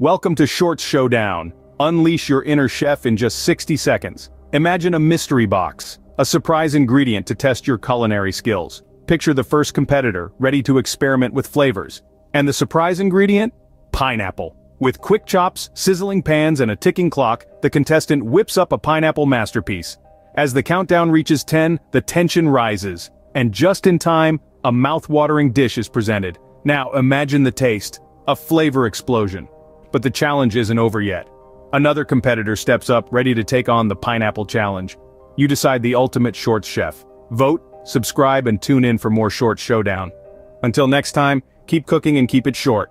Welcome to Shorts Showdown. Unleash your inner chef in just 60 seconds. Imagine a mystery box, a surprise ingredient to test your culinary skills. Picture the first competitor, ready to experiment with flavors. And the surprise ingredient? Pineapple. With quick chops, sizzling pans and a ticking clock, the contestant whips up a pineapple masterpiece. As the countdown reaches 10, the tension rises. And just in time, a mouth-watering dish is presented. Now imagine the taste. A flavor explosion. But the challenge isn't over yet. Another competitor steps up ready to take on the pineapple challenge. You decide the ultimate shorts chef. Vote, subscribe and tune in for more short showdown. Until next time, keep cooking and keep it short.